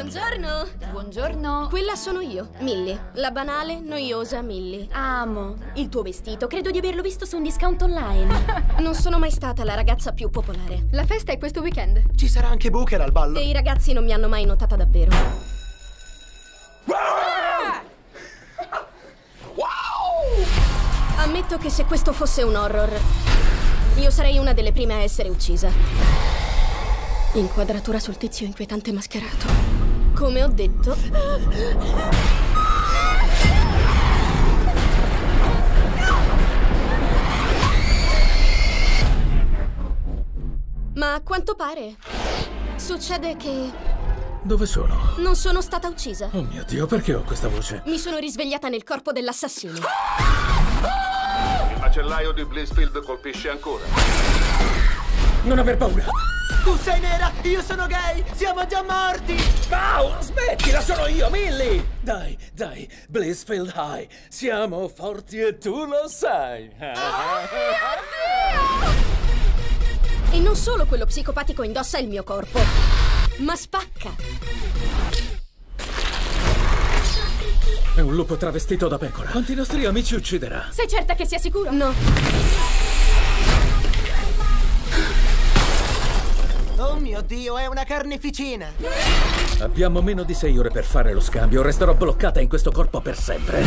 Buongiorno! Buongiorno. Quella sono io, Millie. La banale, noiosa Millie. Amo. Il tuo vestito, credo di averlo visto su un discount online. Non sono mai stata la ragazza più popolare. La festa è questo weekend. Ci sarà anche Booker al ballo. E i ragazzi non mi hanno mai notata davvero. Ammetto che se questo fosse un horror, io sarei una delle prime a essere uccisa. Inquadratura sul tizio inquietante mascherato. Come ho detto. Ma a quanto pare succede che Dove sono? non sono stata uccisa. Oh mio Dio, perché ho questa voce? Mi sono risvegliata nel corpo dell'assassino. Il macellaio di Blissfield colpisce ancora. Non aver paura! Tu sei nera, io sono gay, siamo già morti! Au, smettila, sono io, Millie! Dai, dai, Blissfield High, siamo forti e tu lo sai! E non solo quello psicopatico indossa il mio corpo, ma spacca. È un lupo travestito da pecora. Quanti nostri amici ucciderà? Sei certa che sia sicuro? No, Oh mio Dio, è una carneficina! Abbiamo meno di sei ore per fare lo scambio. Resterò bloccata in questo corpo per sempre.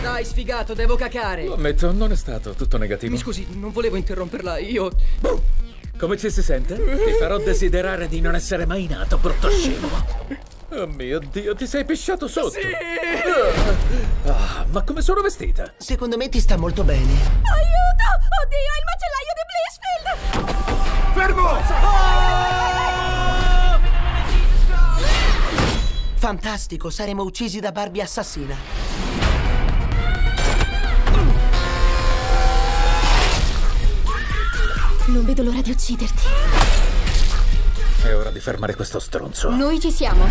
Dai, sfigato, devo cacare. Lo ammetto, non è stato tutto negativo. Mi scusi, non volevo interromperla, io... Come ci si sente? Ti farò desiderare di non essere mai nato, brutto scemo. Oh mio Dio, ti sei pisciato sotto. Sì! Ah, ma come sono vestita? Secondo me ti sta molto bene. Aiuto! Oddio, il macellaio di Blissfield! Fantastico, saremo uccisi da Barbie assassina. non vedo l'ora di ucciderti. È ora di fermare questo stronzo. Noi ci siamo.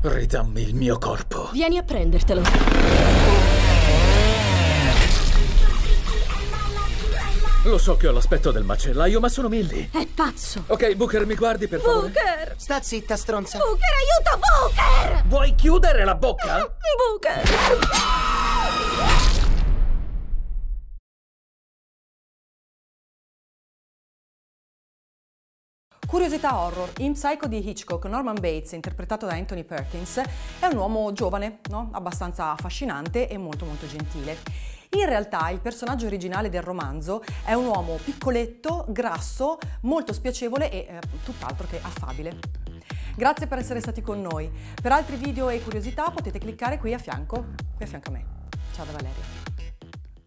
Ridammi il mio corpo. Vieni a prendertelo. Lo so che ho l'aspetto del macellaio, ma sono Millie. È pazzo. Ok, Booker, mi guardi per favore? Booker! Sta zitta, stronza. Booker, aiuto, Booker! Vuoi chiudere la bocca? Booker! Curiosità horror. In Psycho di Hitchcock, Norman Bates, interpretato da Anthony Perkins, è un uomo giovane, no? abbastanza affascinante e molto molto gentile. In realtà il personaggio originale del romanzo è un uomo piccoletto, grasso, molto spiacevole e eh, tutt'altro che affabile. Grazie per essere stati con noi. Per altri video e curiosità potete cliccare qui a fianco, qui a fianco a me. Ciao da Valeria.